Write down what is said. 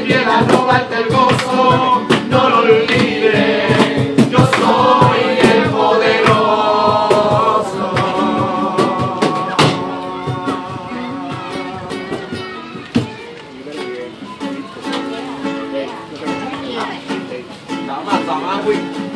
te quiera robarte el gozo, no lo olvides, yo soy el poderoso. Tama, tama, güey.